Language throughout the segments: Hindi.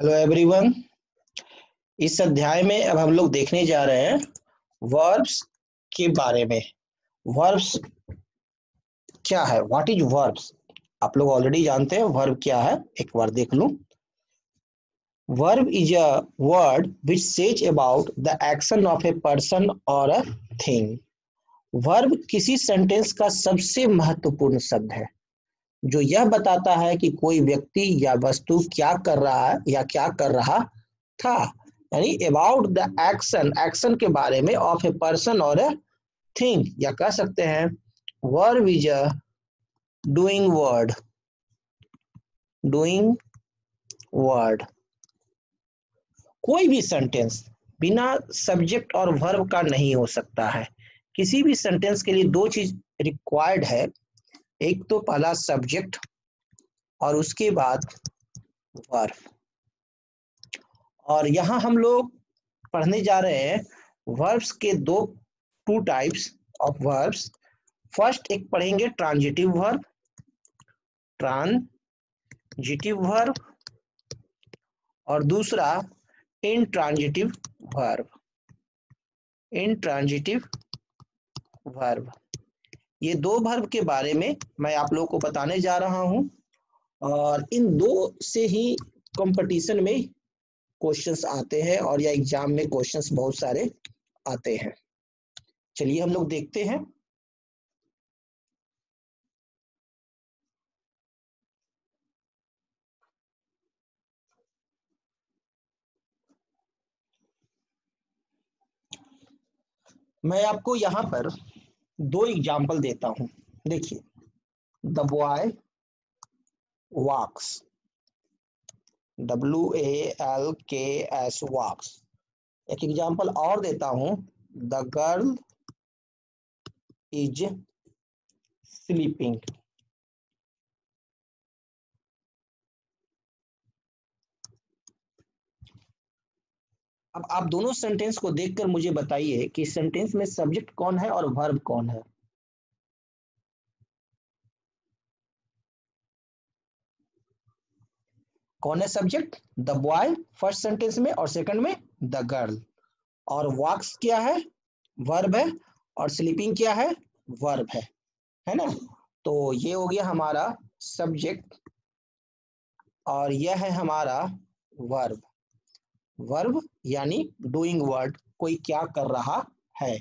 हेलो एवरीवन इस अध्याय में अब हम लोग देखने जा रहे हैं वर्ब्स के बारे में। वर्ब्स क्या है? व्हाट इज़ वर्ब्स आप लोग ऑलरेडी जानते हैं वर्ब क्या है। एक बार देख लू। Verb is a word which says about the action of a person और अ थिंग वर्ब किसी सेंटेंस का सबसे महत्वपूर्ण शब्द है। जो यह बताता है कि कोई व्यक्ति या वस्तु क्या कर रहा है या क्या कर रहा था। यानी अबाउट द एक्शन एक्शन के बारे में ऑफ़ ए पर्सन और ए थिंग या कह सकते हैं verb is a doing word doing word कोई भी सेंटेंस बिना सब्जेक्ट और वर्ब का नहीं हो सकता है। किसी भी सेंटेंस के लिए दो चीज़ रिक्वायर्ड है। एक तो पहला सब्जेक्ट और उसके बाद वर्ब और यहाँ हम लोग पढ़ने जा रहे हैं वर्ब्स के दो two types of verbs first एक पढ़ेंगे ट्रांजिटिव वर्ब ट्रांजिटिव वर्ब और दूसरा intransitive verb intransitive verb ये दो भर्व के बारे में मैं आप लोगों को बताने जा रहा हूँ। और इन दो से ही कंपटीशन में क्वेश्चंस आते हैं और या एग्ज़ाम में क्वेश्चंस बहुत सारे आते हैं। चलिए हम लोग देखते हैं। मैं आपको यहाँ पर दो एग्ज़ाम्पल देता हूँ। देखिए the boy walks W A L K S walks एक एग्ज़ाम्पल और देता हूँ। द गर्ल इज़ स्लीपिंग अब आप दोनों सेंटेंस को देखकर मुझे बताइए कि सेंटेंस में सब्जेक्ट कौन है और वर्ब कौन है? कौन है subject the boy first sentence में और सेकंड में द गर्ल और वॉक्स क्या है? वर्ब है. और स्लीपिंग क्या है? वर्ब है. है ना? तो ये हो गया हमारा सब्जेक्ट और यह है हमारा वर्ब वर्ब यानी डूइंग वर्ड कोई क्या कर रहा है।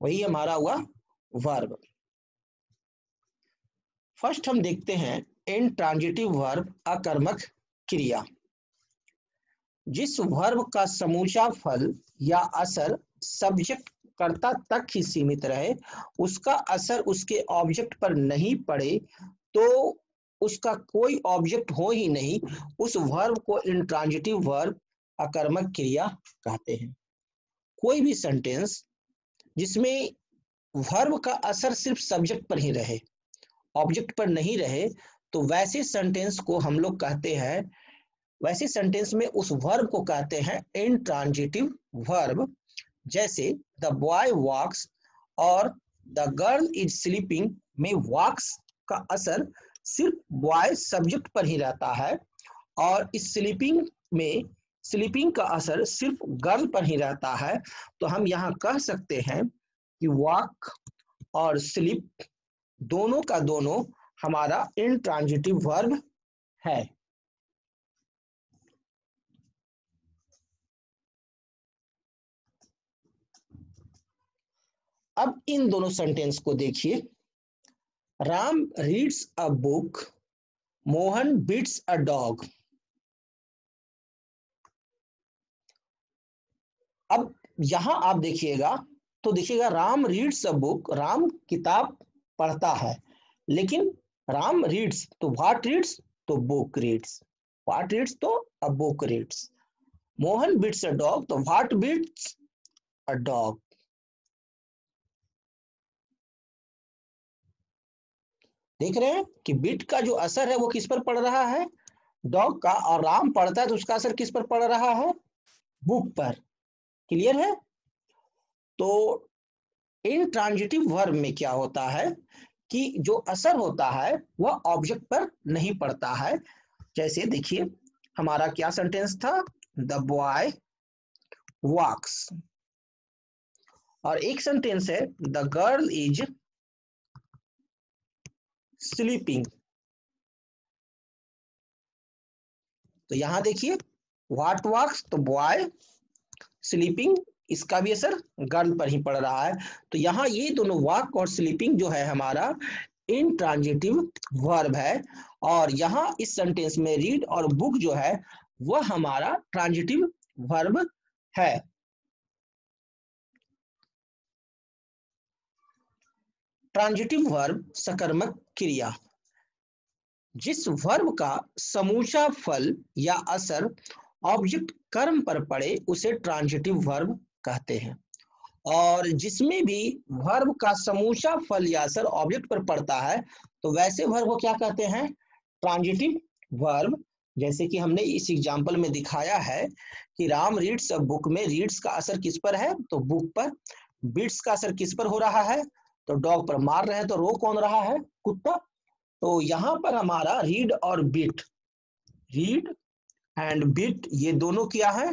वही हमारा हुआ वर्ब फ़र्स्ट हम देखते हैं इन ट्रांजिटिव वर्ब अकर्मक क्रिया। जिस वर्ब का समूचा फल या असर सब्जेक्ट कर्ता तक ही सीमित रहे, उसका असर उसके ऑब्जेक्ट पर नहीं पड़े तो उसका कोई ऑब्जेक्ट हो ही नहीं, उस वर्ब को इन इंट्रांजिटिव वर्ब अकर्मक क्रिया कहते हैं। कोई भी सेंटेंस जिसमें वर्ब का असर सिर्फ़ सब्जेक्ट पर ही रहे ऑब्जेक्ट पर नहीं रहे तो वैसे सेंटेंस को हम लोग कहते हैं, वैसे सेंटेंस में उस वर्ब को कहते हैं इंट्रांजिटिव वर्ब जैसे द बॉय वॉक्स और द गर्ल इज़ स्लीपिंग में वॉक्स का असर सिर्फ़ बॉय सब्जेक्ट पर ही रहता है और इस स्लीपिंग में स्लीपिंग का असर सिर्फ़ गर्ल पर ही रहता है। तो हम यहाँ कह सकते हैं कि वॉक और स्लिप दोनों का दोनों हमारा इंट्रांजिटिव वर्ब है। अब इन दोनों सेंटेंस को देखिए। Ram reads a book Mohan beats a dog अब यहाँ आप देखिएगा तो देखिएगा, Ram reads a book Ram किताब पढ़ता है, लेकिन राम रीड्स तो व्हाट रीड्स तो बुक रीड्स व्हाट रीड्स तो a book reads Mohan beats a dog तो व्हाट बीट्स अ डॉग देख रहे हैं कि बिट का जो असर है वो किस पर पड़ रहा है? डॉग का, और राम पढ़ता है तो उसका असर किस पर पड़ रहा है? बुक पर. क्लियर है? तो इन ट्रांजिटिव वर्ब में क्या होता है कि जो असर होता है, वह ऑब्जेक्ट पर नहीं पड़ता है। जैसे देखिए, हमारा क्या सेंटेंस था? द बॉय वॉक्स और एक सेंटेंस है द गर्ल इज़ स्लीपिंग तो यहाँ देखिए व्हाट वॉक्स तो बॉय स्लीपिंग इसका भी असर गर्ल पर ही पड़ रहा है। तो यहाँ ये दोनों वॉक और स्लीपिंग जो है हमारा इंट्रांजिटिव वर्ब है। और यहाँ इस सेंटेंस में रीड और बुक जो है, वह हमारा ट्रांजिटिव वर्ब है। ट्रांजिटिव वर्ब सकर्मक क्रिया। जिस वर्ब का समूचा फल या असर ऑब्जेक्ट कर्म पर पड़े उसे ट्रांजिटिव वर्ब कहते हैं। और जिसमें भी वर्ब का समूचा फल या असर ऑब्जेक्ट पर पड़ता है तो वैसे वर्ब को क्या कहते हैं? ट्रांजिटिव वर्ब जैसे कि हमने इस एग्ज़ाम्पल में दिखाया है कि राम रीड्स बुक में रीड्स का असर किस पर है? तो बुक पर। बीट्स का असर किस पर हो रहा है? तो डॉग पर मार रहे हैं तो रो कौन रहा है? कुत्ता। तो यहाँ पर हमारा रीड और बिट रीड एंड बिट ये दोनों क्या है?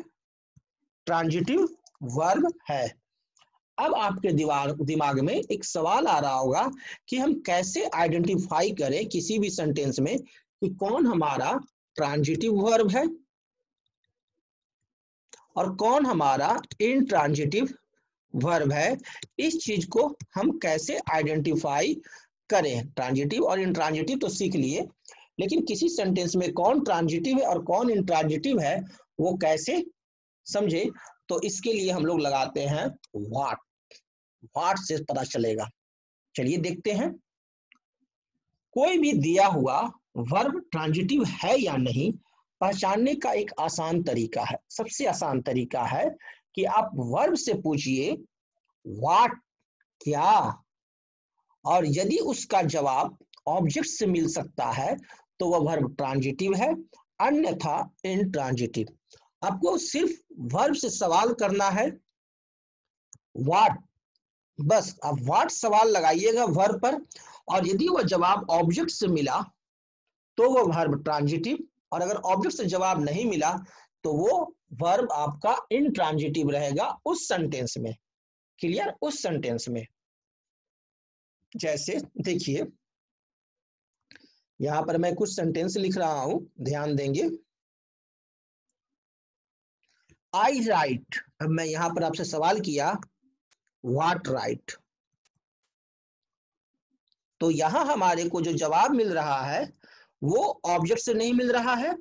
ट्रांजिटिव वर्ब है। अब आपके दिमाग दिमाग में एक सवाल आ रहा होगा कि हम कैसे आइडेंटिफाई करें किसी भी सेंटेंस में कि कौन हमारा ट्रांजिटिव वर्ब है? और कौन हमारा इनट्रांजिटिव वर्ब है? इस चीज़ को हम कैसे आइडेंटिफाई करें? ट्रांजिटिव और इंट्रांजिटिव तो सीख लिए। लेकिन किसी सेंटेंस में कौन ट्रांजिटिव है और कौन इंट्रांजिटिव है, वो कैसे समझे? तो इसके लिए हम लोग लगाते हैं वाट वाट से पता चलेगा। चलिए देखते हैं। कोई भी दिया हुआ वर्ब ट्रांजिटिव है या नहीं, पहचानने का एक आसान तरीका है। सबसे आसान तरीका है कि आप वर्ब से पूछिए वाट क्या? और यदि उसका जवाब ऑब्जेक्ट से मिल सकता है तो वह वर्ब ट्रांजिटिव है, अन्यथा इनट्रांजिटिव आपको सिर्फ़ वर्ब से सवाल करना है वाट बस, आप वाट सवाल लगाइएगा वर्ब पर, और यदि वह जवाब ऑब्जेक्ट से मिला तो वह वर्ब ट्रांजिटिव और अगर ऑब्जेक्ट से जवाब नहीं मिला तो वो वर्ब आपका इनट्रांजिटिव रहेगा उस सेंटेंस में। क्लियर उस सेंटेंस में। जैसे, देखिए यहाँ पर मैं कुछ सेंटेंस लिख रहा हूँ, ध्यान देंगे। आई राइट अब मैं यहाँ पर आपसे सवाल किया वाट राइट तो यहाँ हमारे को जो जवाब मिल रहा है, वो ऑब्जेक्ट से नहीं मिल रहा है,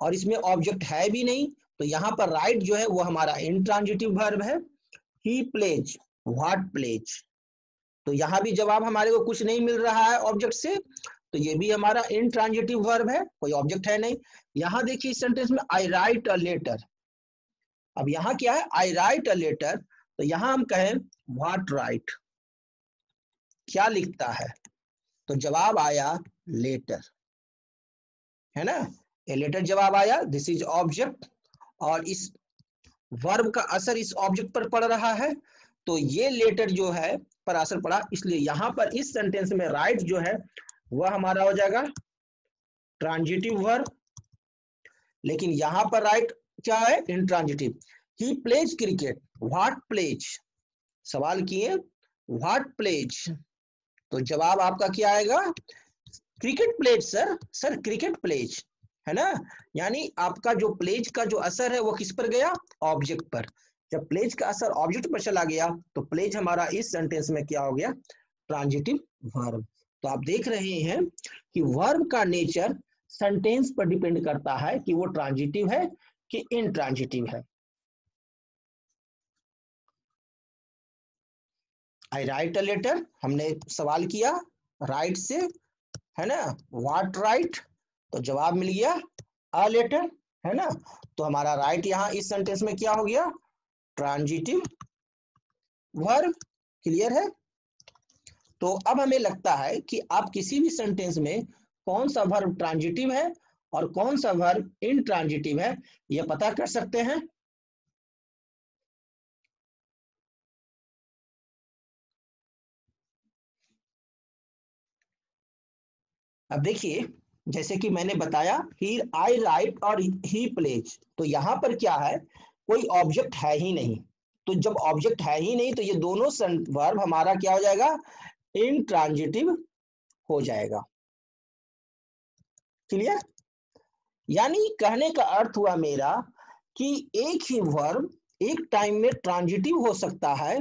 और इसमें ऑब्जेक्ट है भी नहीं तो यहाँ पर राइट जो है वो हमारा इंट्रांजिटिव वर्ब है ही प्लेज व्हाट प्लेज तो यहाँ भी जवाब हमारे को कुछ नहीं मिल रहा है ऑब्जेक्ट से तो ये भी हमारा इंट्रांजिटिव वर्ब है, कोई ऑब्जेक्ट है नहीं। यहाँ देखिए इस सेंटेंस में आई राइट अ लेटर अब यहाँ क्या है? आई राइट अ लेटर तो यहाँ हम कहें व्हाट राइट क्या लिखता है? तो जवाब आया लेटर है ना? ए लेटर जवाब आया दिस इज़ ऑब्जेक्ट और इस वर्ब का असर इस ऑब्जेक्ट पर पड़ रहा है। तो ये लेटर जो है, पर असर पड़ा, इसलिए यहाँ पर इस सेंटेंस में राइट जो है वह हमारा हो जाएगा ट्रांजिटिव वर्ब लेकिन यहाँ पर राइट क्या है? Intransitive he plays cricket what plays सवाल किए? व्हाट प्लेज तो जवाब आपका क्या आएगा? Cricket plays sir sir cricket plays है ना? यानी आपका जो प्लेज का जो असर है, वो किस पर गया? ऑब्जेक्ट पर। जब प्लेज का असर ऑब्जेक्ट पर चला गया तो प्लेज हमारा इस सेंटेंस में क्या हो गया? ट्रांजिटिव वर्ब तो आप देख रहे हैं कि वर्ब का नेचर सेंटेंस पर डिपेंड करता है कि वो ट्रांजिटिव है कि इनट्रांजिटिव है। आई राइट अ लेटर हमने सवाल किया राइट से, है ना? वाट राइट तो जवाब मिल गया अ लेटर है ना? तो हमारा राइट यहाँ इस सेंटेंस में क्या हो गया? ट्रांजिटिव वर्ब क्लियर है? तो अब हमें लगता है कि आप किसी भी सेंटेंस में कौन सा वर्ब ट्रांजिटिव है और कौन सा वर्ब इनट्रांजिटिव है, यह पता कर सकते हैं। अब देखिए, जैसे कि मैंने बताया ही आई राइट और ही प्लेज तो यहाँ पर क्या है, कोई ऑब्जेक्ट है ही नहीं। तो जब ऑब्जेक्ट है ही नहीं तो ये दोनों वर्ब हमारा क्या हो जाएगा? इंट्रांजिटिव हो जाएगा। क्लियर यानी कहने का अर्थ हुआ मेरा कि एक ही वर्ब एक टाइम में ट्रांजिटिव हो सकता है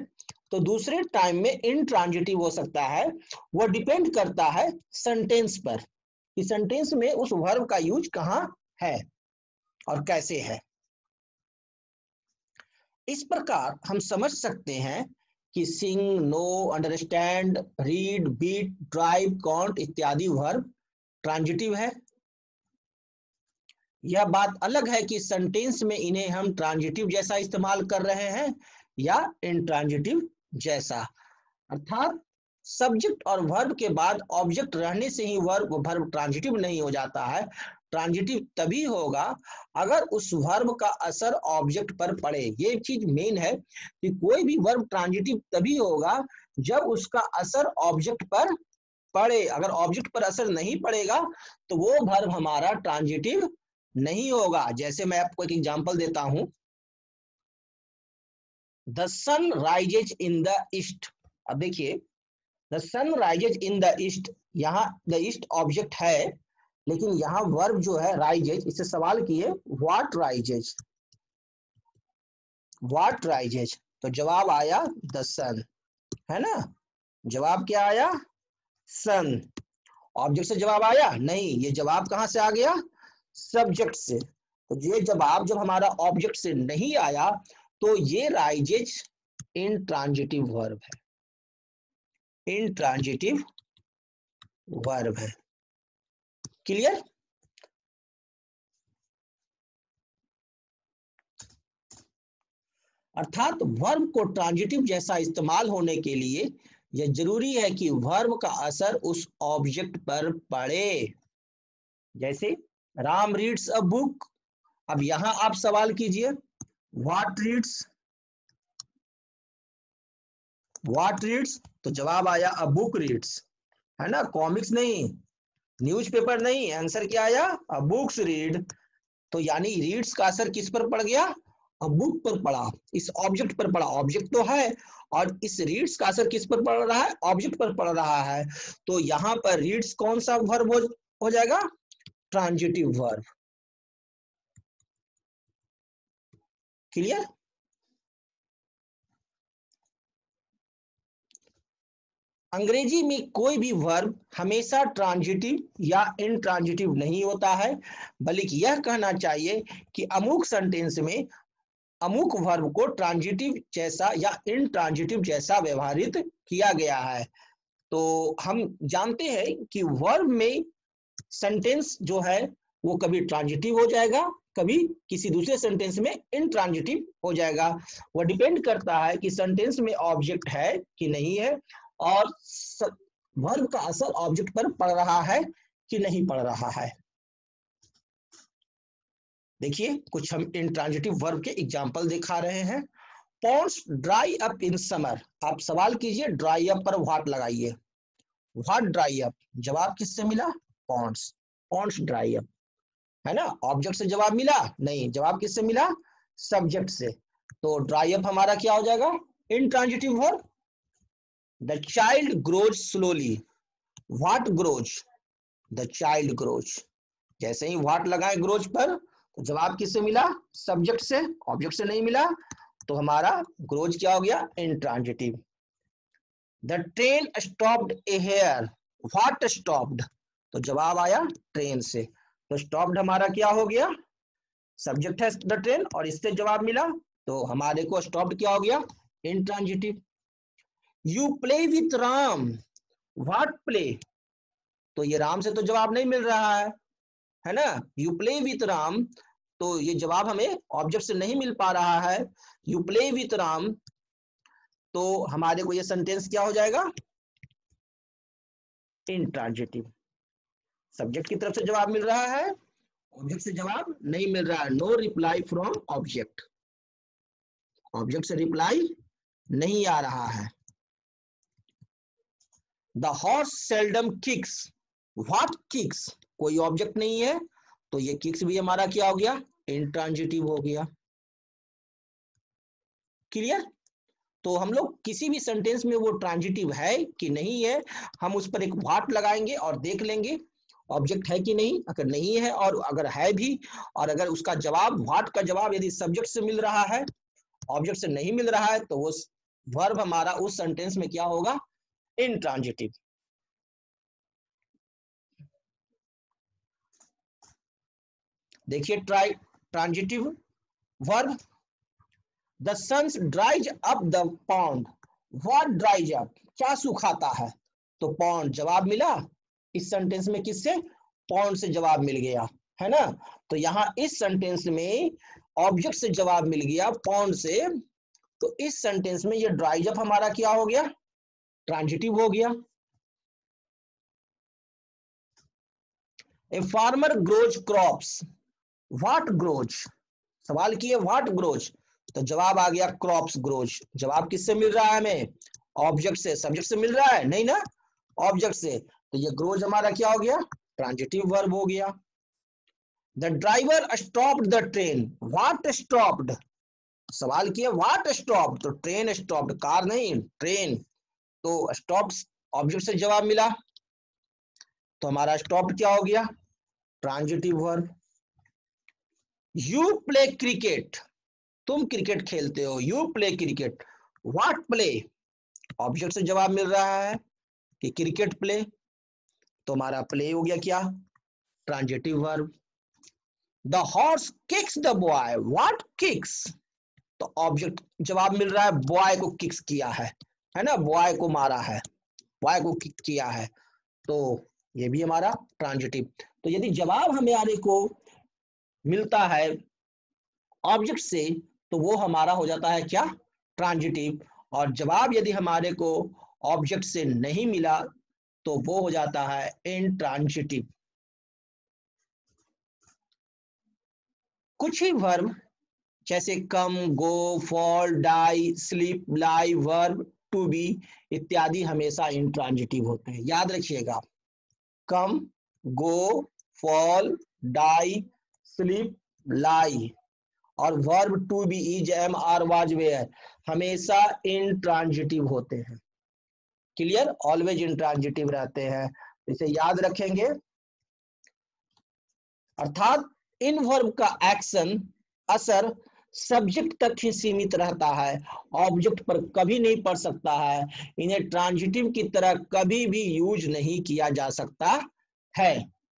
तो दूसरे टाइम में इनट्रांजिटिव हो सकता है। वो डिपेंड करता है सेंटेंस पर कि सेंटेंस में उस वर्ब का यूज़ कहाँ है और कैसे है। इस प्रकार हम समझ सकते हैं कि sing, no, understand, read, beat, drive count इत्यादि वर्ब ट्रांजिटिव है। यह बात अलग है कि सेंटेंस में इन्हें हम ट्रांजिटिव जैसा इस्तेमाल कर रहे हैं या इंट्रांजिटिव जैसा। अर्थात सब्जेक्ट और वर्ब के बाद ऑब्जेक्ट रहने से ही वर्ब वर्ब ट्रांजिटिव नहीं हो जाता है। ट्रांजिटिव तभी होगा अगर उस वर्ब का असर ऑब्जेक्ट पर पड़े। ये चीज़ मेन है कि कोई भी वर्ब ट्रांजिटिव तभी होगा जब उसका असर ऑब्जेक्ट पर पड़े। अगर ऑब्जेक्ट पर असर नहीं पड़ेगा तो वो वर्ब हमारा ट्रांजिटिव नहीं होगा। जैसे मैं आपको एक एग्जांपल देता हूँ। The sun rises in the east अब देखिए the sun rises in the east यहाँ द ईस्ट ऑब्जेक्ट है। लेकिन यहाँ वर्ब जो है राइजेज इससे सवाल किए व्हाट राइजेज व्हाट राइजेज तो जवाब आया द सन है ना? जवाब क्या आया? सन ऑब्जेक्ट से जवाब आया? नहीं, ये जवाब कहाँ से आ गया? सब्जेक्ट से। तो ये जवाब जब हमारा ऑब्जेक्ट से नहीं आया तो ये राइजेज इन ट्रांजिटिव वर्ब है। इन ट्रांजिटिव वर्ब है। क्लियर अर्थात वर्ब को ट्रांजिटिव जैसा इस्तेमाल होने के लिए यह ज़रूरी है कि वर्ब का असर उस ऑब्जेक्ट पर पड़े। जैसे, राम रीड्स अ बुक अब यहाँ आप सवाल कीजिए व्हाट रीड्स व्हाट रीड्स तो जवाब आया अ बुक रीड्स है ना? कॉमिक्स नहीं। न्यूज़पेपर नहीं आंसर क्या आया? बुक्स रीड तो यानी रीड्स का असर किस पर पड़ गया? बुक पर पड़ा। इस ऑब्जेक्ट पर पड़ा। ऑब्जेक्ट तो है और इस रीड्स का असर किस पर पड़ रहा है? ऑब्जेक्ट पर पड़ रहा है। तो यहाँ पर रीड्स कौन सा वर्ब हो, हो जाएगा? ट्रांजिटिव वर्ब क्लियर अंग्रेज़ी में कोई भी वर्ब हमेशा ट्रांजिटिव या इनट्रांजिटिव नहीं होता है, बल्कि यह कहना चाहिए कि अमुक सेंटेंस में अमुक वर्ब को ट्रांजिटिव जैसा या इनट्रांजिटिव जैसा व्यवहारित किया गया है। तो हम जानते हैं कि वर्ब में सेंटेंस जो है, वो कभी ट्रांजिटिव हो जाएगा, कभी किसी दूसरे सेंटेंस में इनट्रांजिटिव हो जाएगा। वो डिपेंड करता है कि सेंटेंस में ऑब्जेक्ट है कि नहीं है। और वर्ब का असर ऑब्जेक्ट पर पड़ रहा है कि नहीं पड़ रहा है? देखिए, कुछ हम इंट्रांजिटिव वर्ब के एग्ज़ाम्पल दिखा रहे हैं। Ponds dry up in summer आप सवाल कीजिए ड्राई अप पर व्हाट लगाइए? व्हाट ड्राई अप जवाब किससे मिला? पॉन्ड्स पॉन्ड्स ड्राई अप है ना? ऑब्जेक्ट से जवाब मिला? नहीं। जवाब किससे मिला? सब्जेक्ट से। तो ड्राई अप हमारा क्या हो जाएगा? Intransitive verb the child grows slowly what grows the child grows जैसे ही व्हाट लगाए ग्रोज पर तो जवाब किससे मिला? सब्जेक्ट से ऑब्जेक्ट से नहीं मिला। तो हमारा ग्रोज क्या हो गया? Intransitive the train stopped a here what stopped तो जवाब आया ट्रेन से। तो स्टॉप्ड हमारा क्या हो गया? सब्जेक्ट है द ट्रेन और इससे जवाब मिला। तो हमारे को स्टॉप्ड क्या हो गया? Intransitive you play with Ram what play तो ये राम से तो जवाब नहीं मिल रहा है है ना? यू प्ले विथ राम तो ये जवाब हमें ऑब्जेक्ट से नहीं मिल पा रहा है। यू प्ले विथ राम तो हमारे को ये सेंटेंस क्या हो जाएगा? इंट्रांजिटिव सब्जेक्ट की तरफ़ से जवाब मिल रहा है ऑब्जेक्ट से जवाब नहीं मिल रहा है। No reply from object object से रिप्लाई नहीं आ रहा है। The horse seldom kicks what kicks कोई ऑब्जेक्ट नहीं है तो ये किक्स भी हमारा क्या हो गया? इंट्रांजिटिव हो गया। क्लियर तो हम लोग किसी भी सेंटेंस में वो ट्रांजिटिव है कि नहीं है, हम उस पर एक वाट लगाएँगे और देख लेंगे ऑब्जेक्ट है कि नहीं, अगर नहीं है और अगर है भी, और अगर उसका जवाब वाट का जवाब यदि सब्जेक्ट से मिल रहा है ऑब्जेक्ट से नहीं मिल रहा है तो वो वर्ब हमारा उस सेंटेंस में क्या होगा? इंट्रांजिटिव देखिए try transitive verb the sun's dries up the pond what dries up क्या सुखाता है? तो पॉन्ड जवाब मिला। इस सेंटेंस में किससे? पॉन्ड से जवाब मिल गया, है ना? तो यहाँ इस सेंटेंस में ऑब्जेक्ट से जवाब मिल गया पॉन्ड से। तो इस सेंटेंस में ये ड्राइज अप हमारा क्या हो गया? ट्रांजिटिव हो गया। A farmer grows crops what grows सवाल किए व्हाट ग्रोज तो जवाब आ गया क्रॉप्स ग्रोज जवाब किससे मिल रहा है हमें? ऑब्जेक्ट से। सब्जेक्ट से मिल रहा है? नहीं ना? ऑब्जेक्ट से। तो ये ग्रोज हमारा क्या हो गया? ट्रांजिटिव वर्ब हो गया। The driver stopped the train what stopped सवाल किया व्हाट स्टॉप तो ट्रेन स्टॉप्ड कार नहीं ट्रेन तो स्टॉप ऑब्जेक्ट से जवाब मिला। तो हमारा स्टॉप क्या हो गया? Transitive verb you play cricket तुम क्रिकेट खेलते हो। You play cricket what play object से जवाब मिल रहा है कि क्रिकेट प्ले तो हमारा प्ले हो गया क्या? Transitive verb the horse kicks the boy what kicks तो ऑब्जेक्ट जवाब मिल रहा है। बॉय को किक्स किया है। है ना? बॉय को मारा है। बॉय को किक किया है। तो ये भी हमारा ट्रांजिटिव तो यदि जवाब हमारे को मिलता है ऑब्जेक्ट से तो वो हमारा हो जाता है क्या? ट्रांजिटिव और जवाब यदि हमारे को ऑब्जेक्ट से नहीं मिला तो वो हो जाता है इंट्रांजिटिव कुछ ही वर्ब जैसे come, go fall die sleep lie verb to be इत्यादि हमेशा इंट्रांजिटिव होते हैं। याद रखिएगा, come, go, fall, die, sleep, lie और verb to be is am are was were हमेशा इंट्रांजिटिव होते हैं। क्लियर ऑलवेज इंट्रांजिटिव रहते हैं। इसे याद रखेंगे। अर्थात इन वर्ब का एक्शन असर सब्जेक्ट तक ही सीमित रहता है ऑब्जेक्ट पर कभी नहीं पड़ सकता है, इन्हें ट्रांजिटिव की तरह कभी भी यूज़ नहीं किया जा सकता है।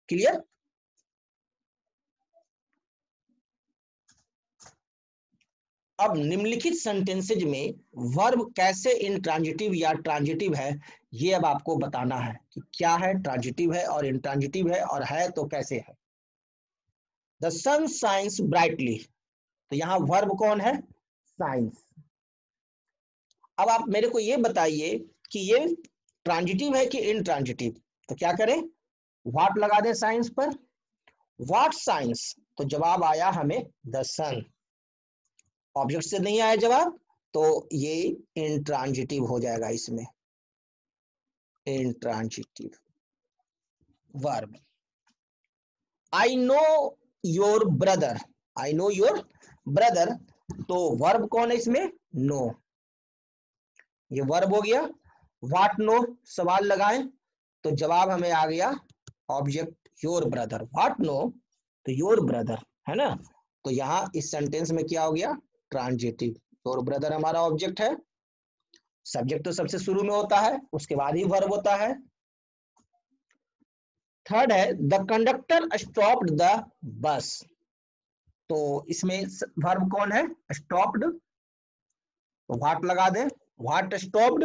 क्लियर अब निम्नलिखित सेंटेंसेज में वर्ब कैसे इंट्रांजिटिव या ट्रांजिटिव है, ये अब आपको बताना है कि क्या है ट्रांजिटिव है और इंट्रांजिटिव है और है तो कैसे है। द सन साइंस ब्राइटली तो यहाँ वर्ब कौन है? साइंस अब आप मेरे को ये बताइए कि ये ट्रांजिटिव है कि इनट्रांजिटिव तो क्या करें? वाट लगा दें साइंस पर? वाट साइंस तो जवाब आया हमें द सन ऑब्जेक्ट से नहीं आया जवाब तो ये इंट्रांजिटिव हो जाएगा इसमें. Intransitive verb I know your brother I know your brother तो वर्ब कौन है इसमें? नो ये वर्ब हो गया। वाट नो सवाल लगाएँ। तो जवाब हमें आ गया object your brother what know तो योर ब्रदर है ना? तो यहाँ इस सेंटेंस में क्या हो गया? ट्रांजिटिव योर ब्रदर हमारा ऑब्जेक्ट है। सब्जेक्ट तो सबसे शुरू में होता है, उसके बाद ही वर्ब होता है। थर्ड है the conductor stop the bus तो इसमें वर्ब कौन है? स्टॉप्ड तो वाट लगा दे? वाट स्टॉप्ड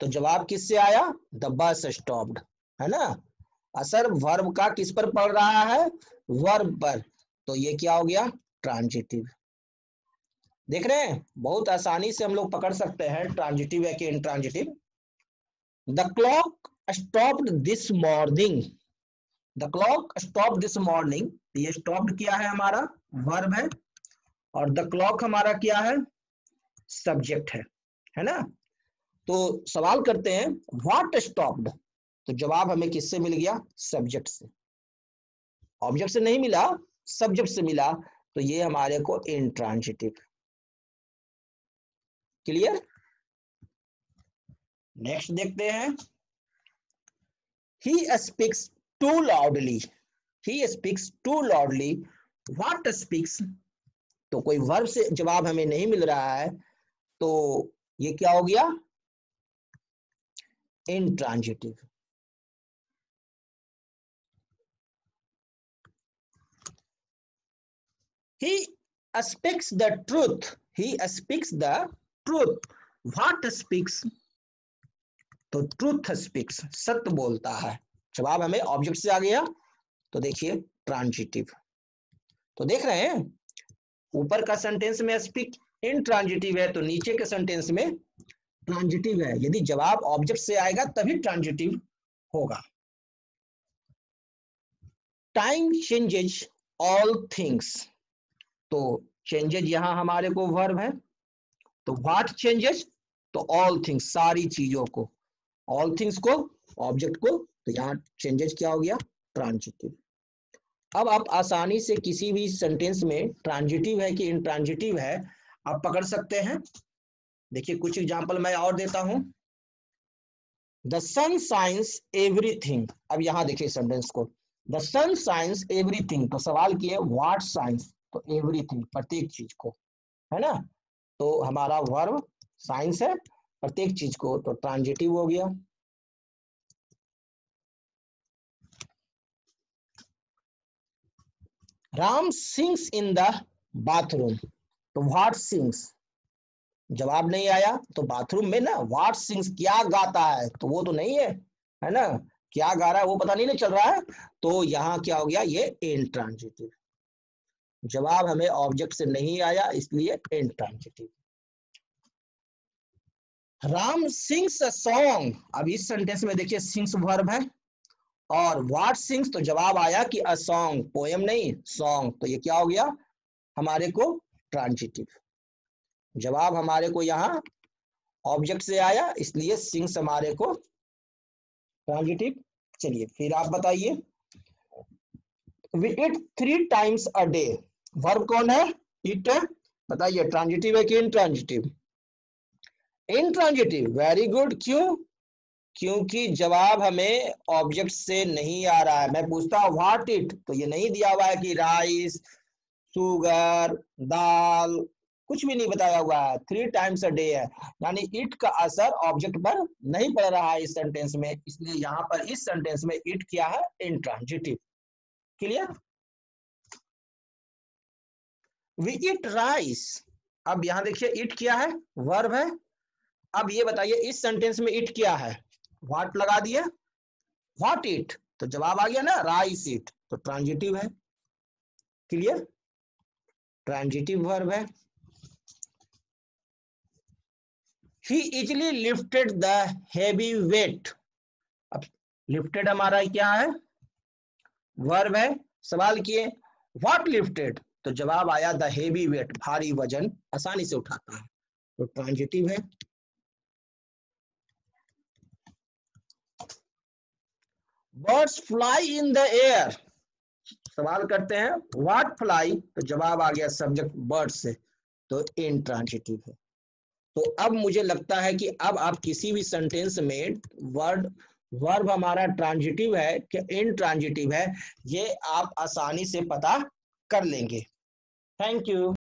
तो जवाब किससे आया? द बस स्टॉप्ड है ना? असर वर्ब का किस पर पड़ रहा है? वर्ब पर. तो ये क्या हो गया? ट्रांजिटिव देख रहे हैं? बहुत आसानी से हम लोग पकड़ सकते हैं ट्रांजिटिव है कि intransitive the clock stopped this morning the clock stop this morning ये स्टॉप्ड क्या है हमारा वर्ब है। और द क्लॉक हमारा क्या है? सब्जेक्ट है। है ना? तो सवाल करते हैं व्हाट स्टॉप्ड तो जवाब हमें किससे मिल गया? सब्जेक्ट से। ऑब्जेक्ट से नहीं मिला सब्जेक्ट से मिला। तो ये हमारे को इंट्रांजिटिव क्लियर नेक्स्ट देखते हैं। He speaks too loudly he speaks too loudly what speaks तो कोई वर्ब से जवाब हमें नहीं मिल रहा है तो ये क्या हो गया? Intransitive he speaks the truth. He speaks the truth. What speaks? तो ट्रूथ स्पीक्स सत्य बोलता है। जवाब हमें ऑब्जेक्ट से आ गया। तो देखिए ट्रांजिटिव तो देख रहे हैं, ऊपर का सेंटेंस में स्पीक इन ट्रांजिटिव है तो नीचे के सेंटेंस में ट्रांजिटिव है। यदि जवाब ऑब्जेक्ट से आएगा, तभी ट्रांजिटिव होगा। टाइम चेंजेज ऑल थिंग्स तो चेंजेज यहाँ हमारे को वर्ब है। तो व्हाट चेंजेज तो ऑल थिंग्स सारी चीज़ों को। ऑल थिंग्स को ऑब्जेक्ट को तो यहाँ चेंजेस क्या हो गया? ट्रांजिटिव अब आप आसानी से किसी भी सेंटेंस में ट्रांजिटिव है कि इंट्रांजिटिव है, आप पकड़ सकते हैं। देखिए, कुछ एग्जांपल मैं और देता हूँ। द सन साइंस एवरीथिंग अब यहाँ देखिए सेंटेंस को। द सन साइंस एवरीथिंग तो सवाल किए व्हाट साइंस तो एवरीथिंग प्रत्येक चीज़ को। है ना? तो हमारा वर्ब साइंस है, प्रत्येक चीज़ को। तो ट्रांजिटिव हो गया। Ram sings in the bathroom. तो व्हाट सिंग्स जवाब नहीं आया तो बाथरूम में ना व्हाट सिंग्स क्या गाता है? तो वो तो नहीं है है ना? क्या गा रहा है, वो पता नहीं ना चल रहा है। तो यहाँ क्या हो गया, ये इंट्रांजिटिव जवाब हमें ऑब्जेक्ट से नहीं आया, इसलिए intransitive Ram sings a song अब इस सेंटेंस में देखिए सिंग्स वर्ब है। और वाट सिंग्स तो जवाब आया कि अ सॉन्ग पोएम नहीं, सॉन्ग। तो ये क्या हो गया? हमारे को ट्रांजिटिव। जवाब हमारे को यहाँ ऑब्जेक्ट से आया, इसलिए सिंग्स हमारे को ट्रांजिटिव। चलिए, फिर आप बताइए। We eat three times a day verb कौन है? इट बताइए, ट्रांजिटिव है कि इंट्रांजिटिव इंट्रांजिटिव वेरी गुड क्यों? क्योंकि जवाब हमें ऑब्जेक्ट से नहीं आ रहा है। मैं पूछता हूँ व्हाट इट तो ये नहीं दिया हुआ है कि राइस सुगर दाल, कुछ भी नहीं बताया हुआ है। थ्री टाइम्स अ डे है। यानी इट का असर ऑब्जेक्ट पर नहीं पड़ रहा है इस सेंटेंस में। इसलिए यहाँ पर इस सेंटेंस में इट क्या है? Intransitive clear we eat rice अब यहाँ देखिए इट क्या है? वर्ब है। अब ये बताइए, इस सेंटेंस में इट क्या है? व्हाट लगा दिया? व्हाट इट तो जवाब आ गया ना राइस इट तो ट्रांजिटिव है। क्लियर ट्रांजिटिव वर्ब है। He easily lifted the heavy weight अब लिफ्टेड हमारा क्या है? वर्ब है। सवाल किए व्हाट लिफ्टेड तो जवाब आया द हेवी वेट भारी वज़न, आसानी से उठाता है। तो ट्रांजिटिव है। Birds fly in the air सवाल करते हैं व्हाट फ्लाई तो जवाब आ गया सब्जेक्ट बर्ड से तो इंट्रांजिटिव है। तो अब मुझे लगता है कि अब आप किसी भी सेंटेंस में वर्ड वर्ब हमारा ट्रांजिटिव है कि इंट्रांजिटिव है, ये आप आसानी से पता कर लेंगे। Thank you